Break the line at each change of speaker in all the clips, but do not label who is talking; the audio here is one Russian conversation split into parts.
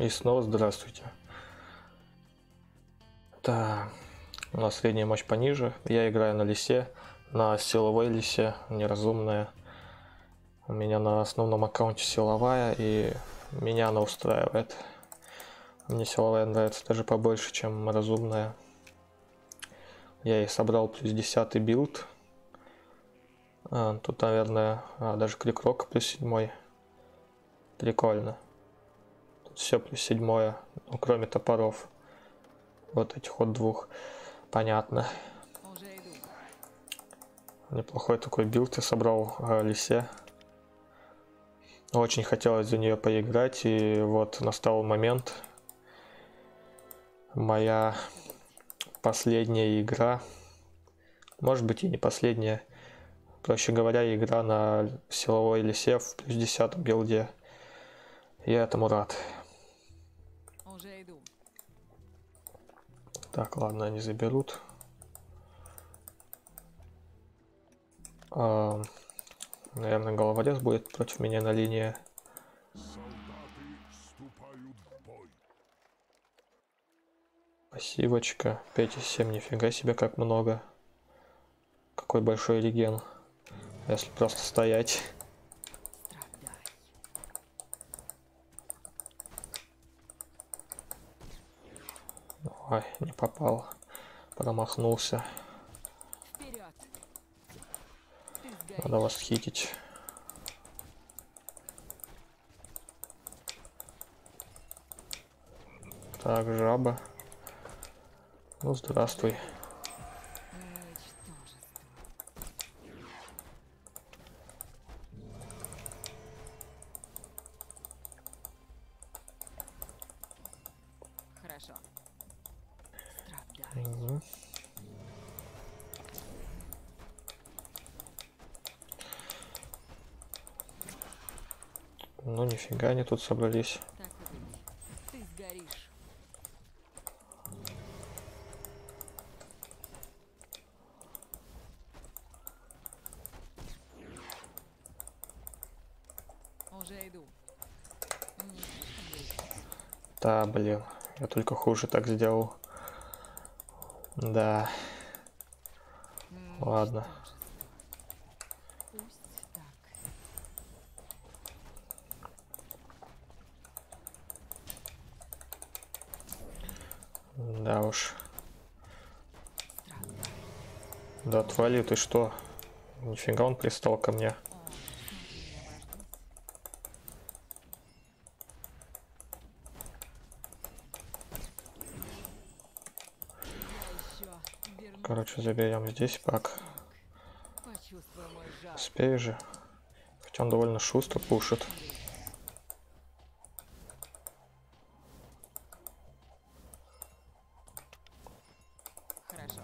И снова здравствуйте. Так, у нас средняя мощь пониже. Я играю на лисе, на силовой лисе, неразумная. У меня на основном аккаунте силовая, и меня она устраивает. Мне силовая нравится даже побольше, чем разумная. Я и собрал плюс 10 билд. А, тут, наверное, а, даже крикрок плюс 7. Прикольно. Все плюс 7, ну, кроме топоров. Вот этих вот двух. Понятно. Неплохой такой билд я собрал в лисе. Очень хотелось за нее поиграть, и вот настал момент. Моя последняя игра. Может быть и не последняя. Проще говоря, игра на силовой лисе в плюс 10 билде. Я этому рад. Так, ладно, они заберут. А, наверное, головорез будет против меня на линии. Спасибочка. 5 из 7, нифига себе, как много. Какой большой реген. Если просто стоять. Ой, не попал. Промахнулся. Надо вас хитить. Так, жаба. Ну, здравствуй.
Хорошо.
Угу. Ну нифига они тут собрались.
Так и быть. Ты сгоришь. Уже иду. Не слишком близко.
Да, блин, я только хуже так сделал. Да, ладно.
ничтожество. Пусть так.
Да уж. Да отвали, ты что? Нифига он пристал ко мне. Короче, заберем здесь пак. Успею же. Хотя он довольно шустро пушит.
Хорошо.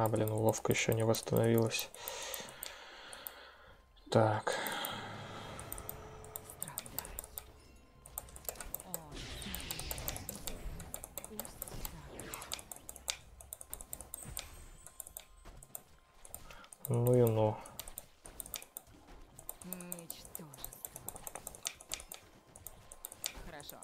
А, блин, уловка еще не восстановилась. Так, ну и ну.
Ничтожество. Хорошо.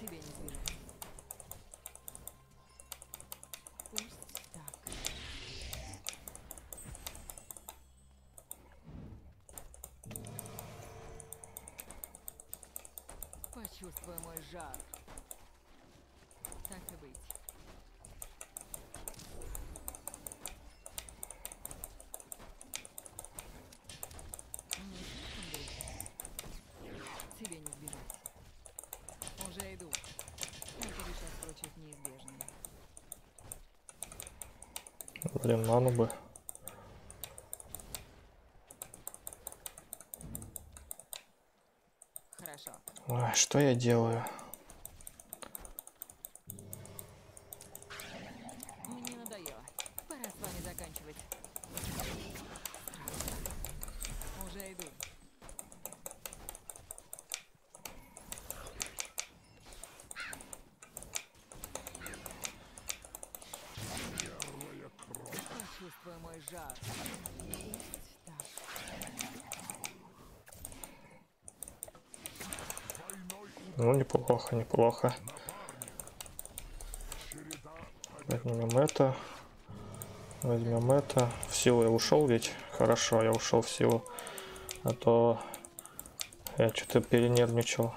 Тебе не сбежать. Пусть так. Почувствуй мой жар. Так и быть. Не слишком близко. Тебе не сбежать. Уже иду. Это сейчас случай неизбежный.
Блин, ману бы.
Хорошо.
Ой, что я делаю?
Мне надоело. Пора с вами заканчивать. Странно. Уже иду. Почувствуй Почувствуй мой жар. Пусть так.
Ну, неплохо, неплохо. Возьмем это. Возьмем это. В силу я ушел ведь? Хорошо, я ушел в силу. А то я что-то перенервничал.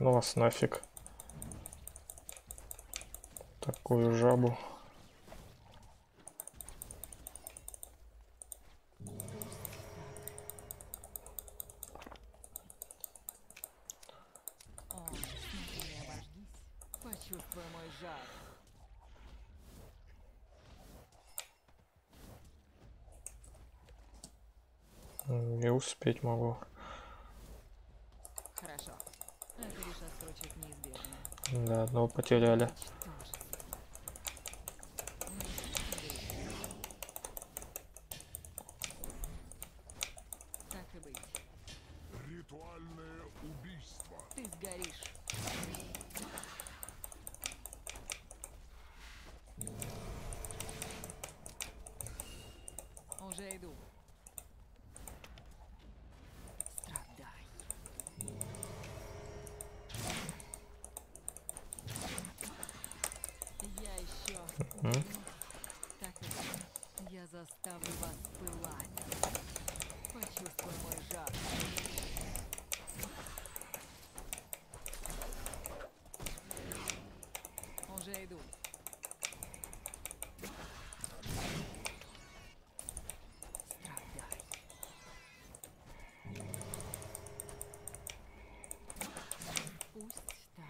Ну вас нафиг. Такую жабу.
О, смотри, не обожгись. Почувствуй мой жар.
Не успеть могу.
Хорошо. Это лишь отсрочит неизбежное.
Да, одного потеряли.
Так и быть.
Ритуальное убийство.
Ты сгоришь. Уже иду. Страдай. Я еще.
Мгм.
Так и быть. Я заставлю вас пылать. Почувствуй мой жар. Уже иду. Страдай. Пусть так.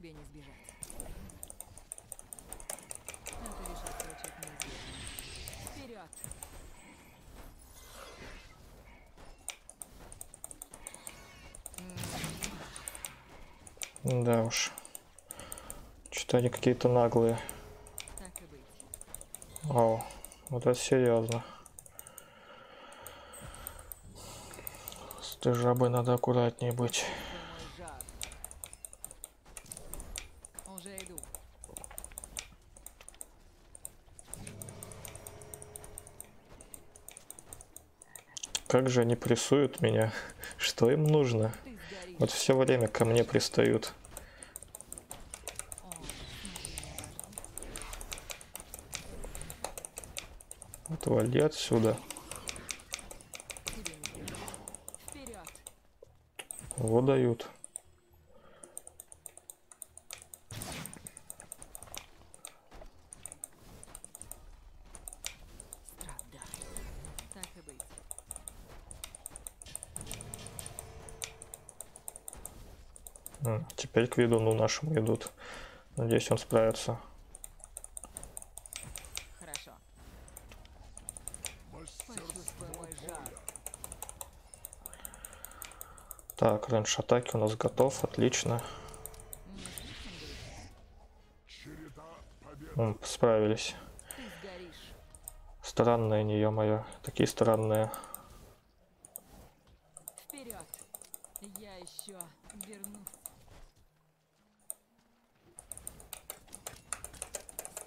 Тебе не сбежать. Это лишь отсрочит неизбежное. Вперед!
Да уж. Что-то они какие-то наглые. О, вот это серьезно. С той жабой надо аккуратнее быть.
Чувствуй мой жар. Уже иду.
Как же они прессуют меня? Что им нужно? Вот все время ко мне пристают.
Обожги.
Отвали отсюда. Вот дают.
Страдай. Так и быть.
М, Теперь к ведуну нашему идут. Надеюсь, он справится.
Хорошо.
Так, рейндж атаки у нас готов. Отлично.
Не слишком горячо?
череда побед.
М, Справились.
Сгоришь.
Странные они, ё-моё. Такие странные.
Вперед! Я еще вернусь.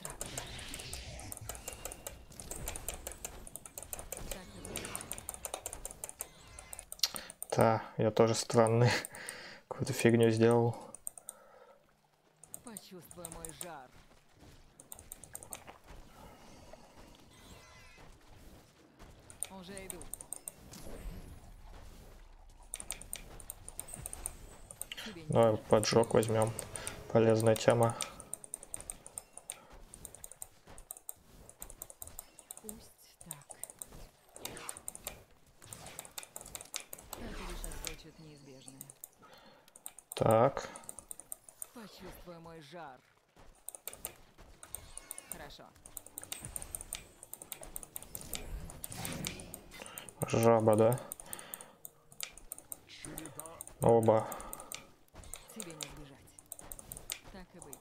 Страдай. Так и быть.
Да, я тоже странный. Какую-то фигню сделал.
Почувствуй мой жар. Уже иду.
Давай поджог возьмем. Полезная тема.
Пусть так. Это лишь отсрочит неизбежное.
Так.
Почувствуй мой жар. Хорошо.
Жаба, да? Оба.
Тебе не сбежать. Так и быть.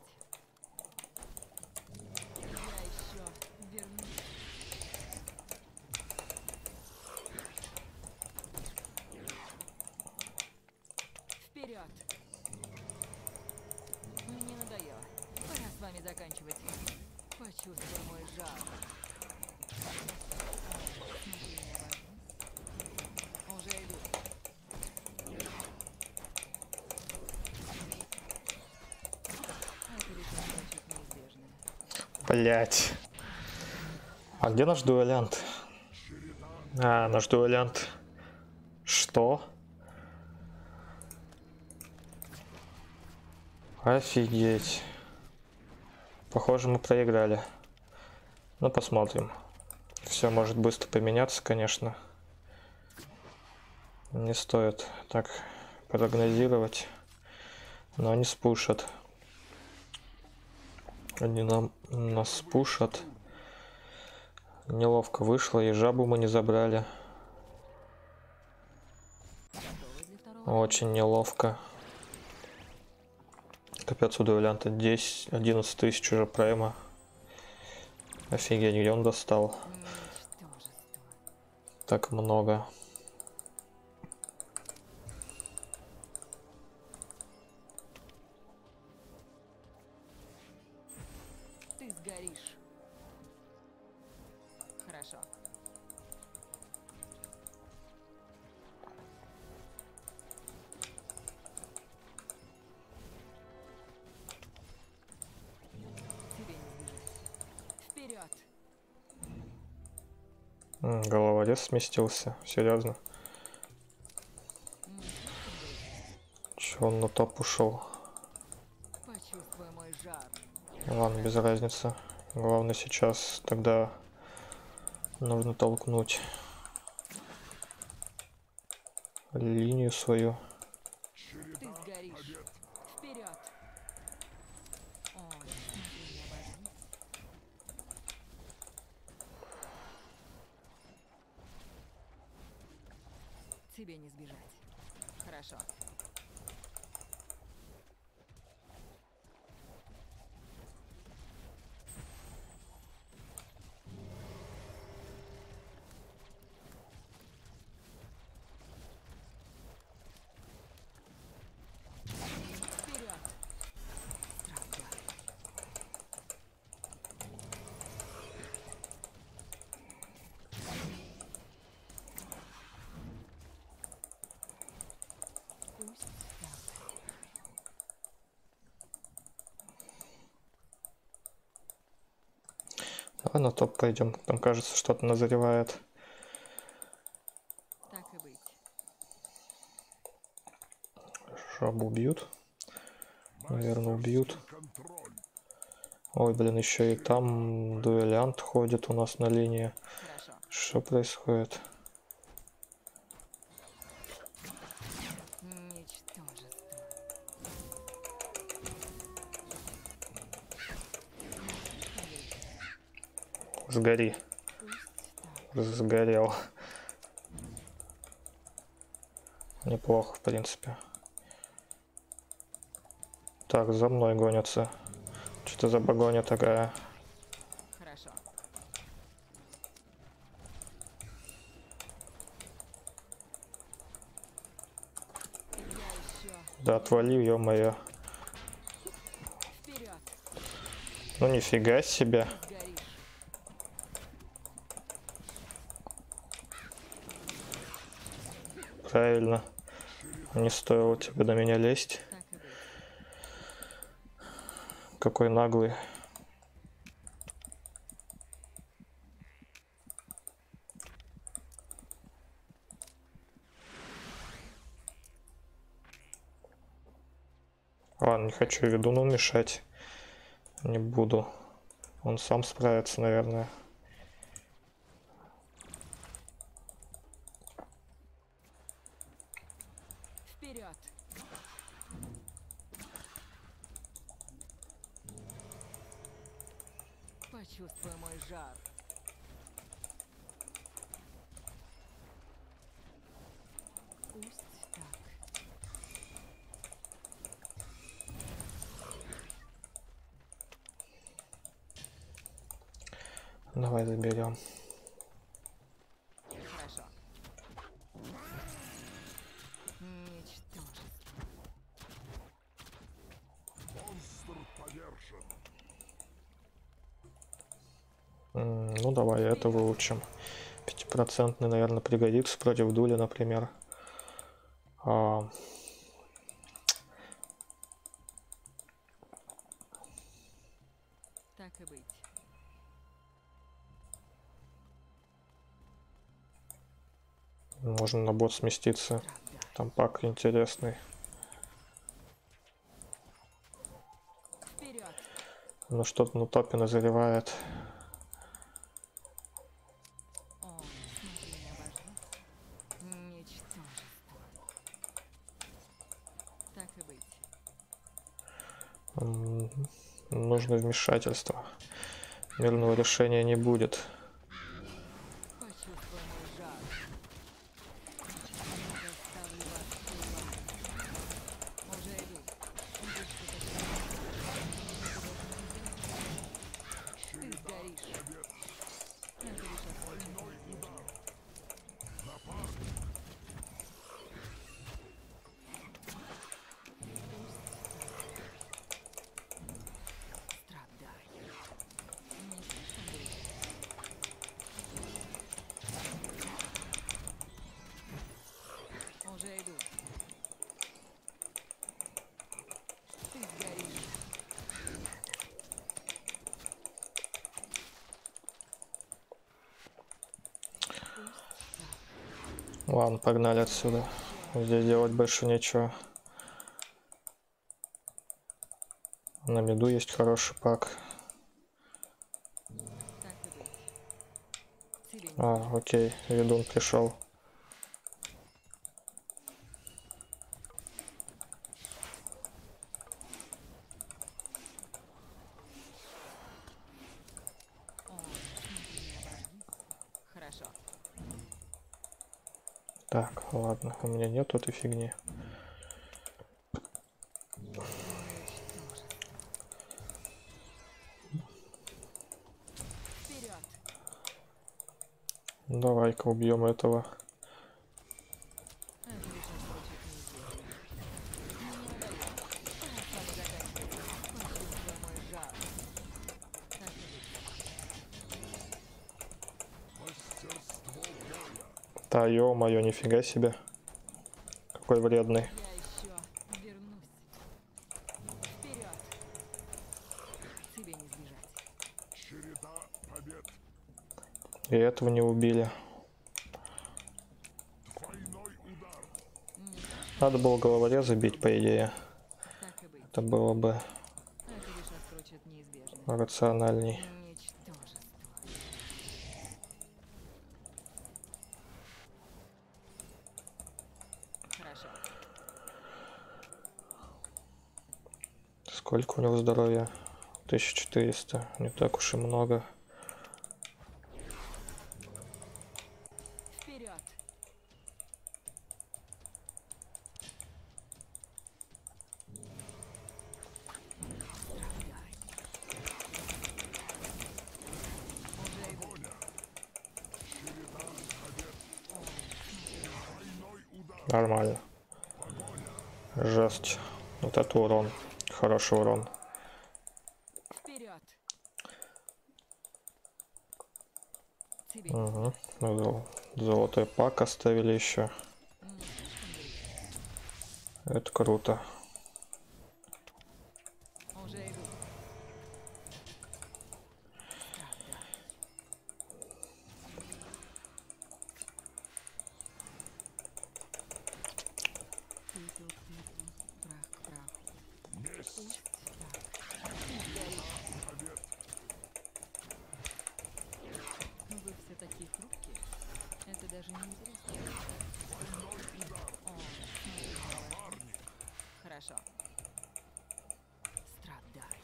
Я еще вернусь.
Блять. А где наш дуэлянт? А, наш дуэлянт. Что? Офигеть. Похоже, мы проиграли. Ну, посмотрим. Все может быстро поменяться, конечно. Не стоит так прогнозировать. Но они спушат. Они нам нас спушат. Неловко вышло, и жабу мы не забрали. Очень неловко. Капец у дуэлянта 10, 11 тысяч уже прайма. Офигеть, где он достал? Так много. Головорез сместился. Серьезно. Че он на топ ушел? Ладно, без разницы. Главное сейчас тогда нужно толкнуть линию свою.
Ты сгоришь. Вперед! Ой, смотри, не обожги. Тебе не сбежать. Хорошо. Вперед! Правда. Пусть.
Давай на топ пойдем. Там кажется, что-то назревает.
Так и быть.
Жабу убьют. Наверное, убьют. Ой, блин, еще и там дуэлянт ходит у нас на линии.
Хорошо.
Что происходит? Сгори. Сгорел. Неплохо, в принципе. Так, за мной гонятся. Что-то за погоня такая.
Хорошо.
Да, отвали, ё-моё. Ну нифига себе.
Сгоришь.
Правильно. Не стоило тебе до меня лезть. Какой наглый. Ладно, не хочу ведуну мешать. Не буду. Он сам справится, наверное.
Вперед! Почувствуй мой жар. Пусть так.
Давай заберем. Давай это выучим. 5% наверное, пригодится против дули, например. А...
Так и быть.
Можно на бот сместиться. Там пак интересный. Ну что-то на топе назревает. Нужно вмешательство. Мирного решения не будет.
Почувствуй мой жар. Я заставлю вас пылать. Уже иду. Иди, что Ты сгоришь. Это лишь отсроченное неизбежное. Страдай. Не слишком горячо. Уже иду. Ты сгоришь.
Ладно, погнали отсюда. Здесь делать больше нечего. На меду есть хороший пак. А, окей, ведун пришел.
О, смотри, не обожги. Хорошо.
Так, ладно, у меня нет этой фигни. Давай-ка убьем этого. Ё-моё, нифига себе. Какой вредный. И этого не убили. Надо было головореза бить, по идее. Это было бы рациональней.
Ничтожество. Хорошо.
Сколько у него здоровья? 1400. Не так уж и много. Нормально. Жесть. Вот это урон. Хороший урон.
Вперед!
Угу. Ну, Золотой пак оставили еще. Это круто.
Уже иду. Правда. Ты тут, ты тут, прах к праху.
Месть.
Пусть так. Ты сгоришь.
Побед.
Вы все такие хрупкие. Это даже не интересно.
Двойной удар.
О, смотри, давай.
Парни.
Хорошо. Страдай.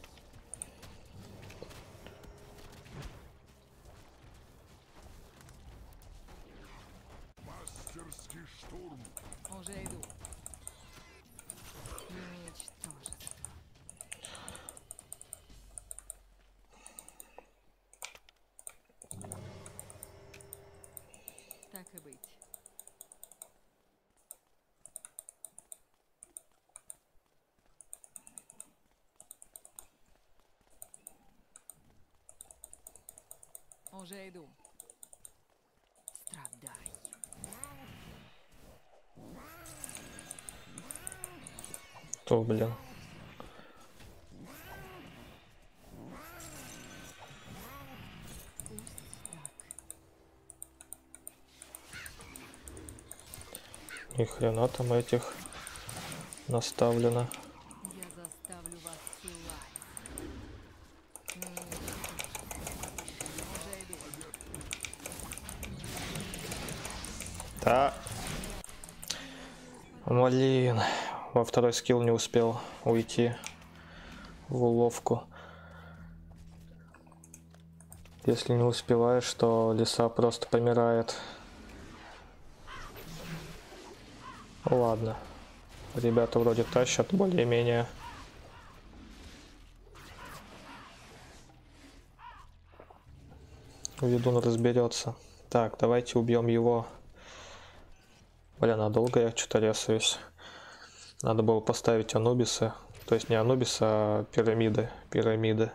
Мастерский штурм.
Уже иду. Ничтожество. Так и быть. Уже иду. Страдай.
То, блин.
Пусть так.
Ни хрена там этих наставлено. Да. Блин, во второй скилл не успел уйти в уловку. Если не успеваешь, то лиса просто помирает. Ладно. Ребята вроде тащат более-менее. Ведун разберется. Так, давайте убьем его. Блин, а долго я что-то резаюсь. Надо было поставить Анубиса. То есть не Анубиса, а пирамиды. Пирамиды.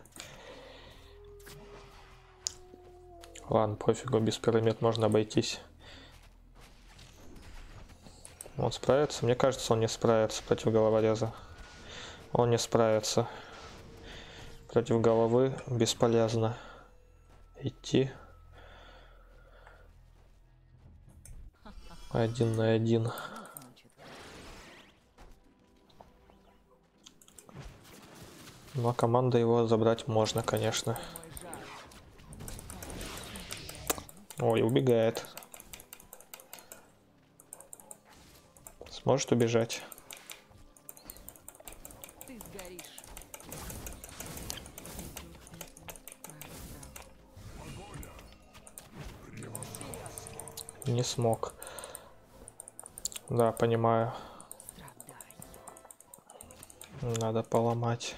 Ладно, пофигу, без пирамид можно обойтись. Он справится? Мне кажется, он не справится против головореза. Он не справится. Против головы бесполезно идти. Один на один. Но команда его забрать можно, конечно. Ой, убегает. Сможет убежать? Не смог. Да, понимаю. Надо поломать.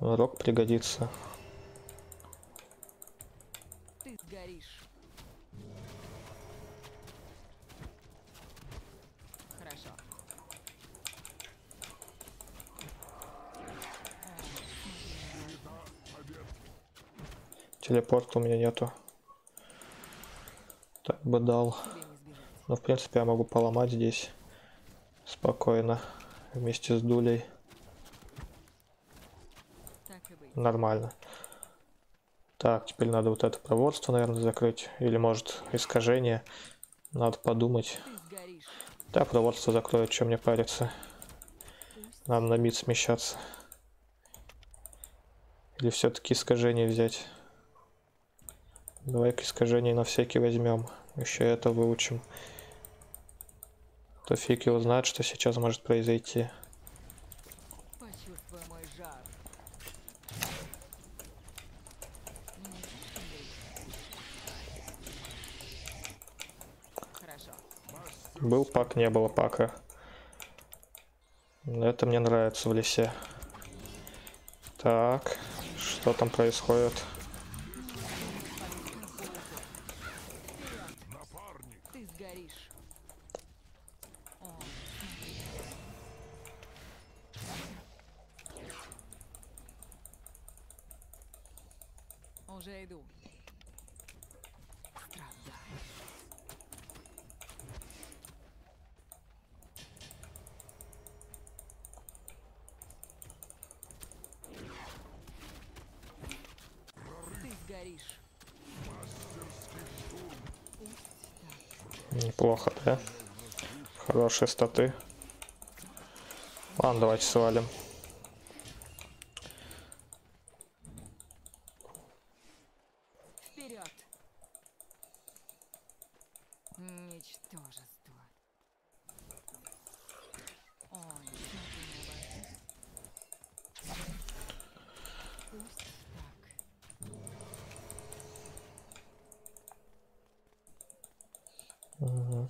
Рок пригодится.
Ты сгоришь. Хорошо.
Телепорта у меня нету. Так бы дал. Но в принципе я могу поломать здесь. Спокойно. Вместе с дулей. Нормально. Так, теперь надо вот это проворство, наверное, закрыть. Или может искажение. Надо подумать. Да, проворство закрою, чем мне париться. Надо на мид смещаться. Или все-таки искажение взять. Давай-ка искажение на всякий возьмем. Еще это выучим. То фиг его знает, что сейчас может произойти. Был пак, не было пака. Это мне нравится в лесе. Так, что там происходит?
Уже иду. Страдай. Ты сгоришь.
Неплохо, да? Хорошие статы. Ладно, давайте свалим.
Вперед! Ничтожество. Ой, смотри, не обожди. Пусть так.
Мгм.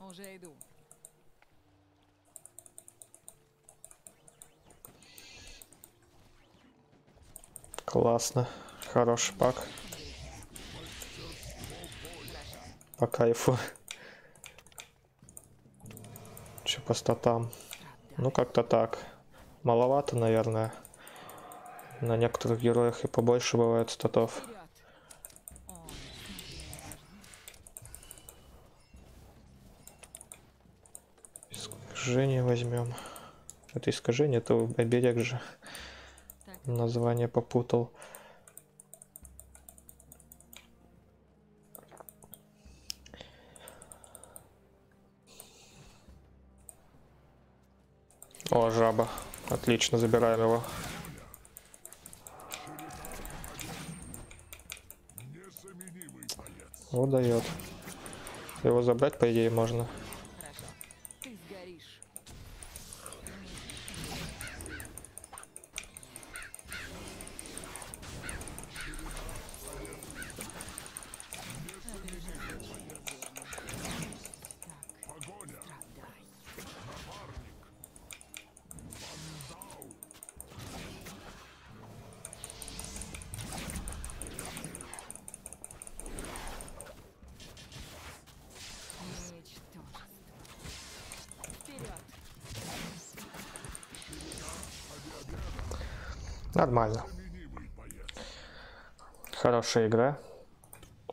Уже иду.
Классно. Хороший пак. По кайфу. Че по статам? Ну, как-то так. Маловато, наверное. На некоторых героях и побольше бывает статов. Искажение возьмем. Это искажение, это оберег же. Название попутал. О, жаба. Отлично, забираем его. Вот дает. Его забрать, по идее, можно. Нормально. Хорошая игра.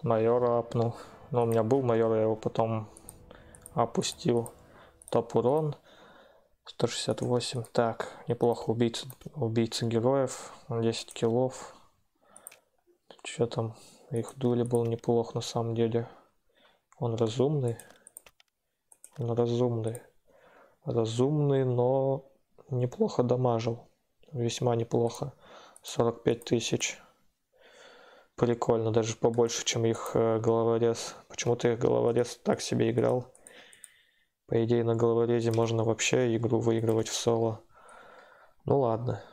Майора апнул. Но у меня был майор, я его потом опустил. Топ урон. 168. Так, неплохо. Убийца, убийца героев. 10 киллов. Что там? Их дули был неплох на самом деле. Он разумный. Он разумный. Разумный, но неплохо дамажил. Весьма неплохо. 45 тысяч. Прикольно, даже побольше, чем их э, головорез. Почему-то их головорез так себе играл. По идее, на головорезе можно вообще игру выигрывать в соло. Ну ладно.